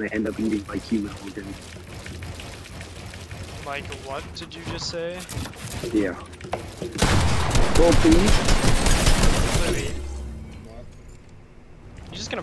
and they end up being like human organs. Like what did you just say? Yeah. Please. You're just gonna